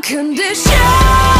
unconditional